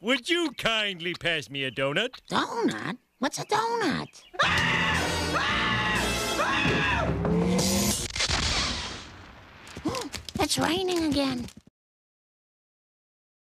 Would you kindly pass me a donut? Donut? What's a donut? it's raining again.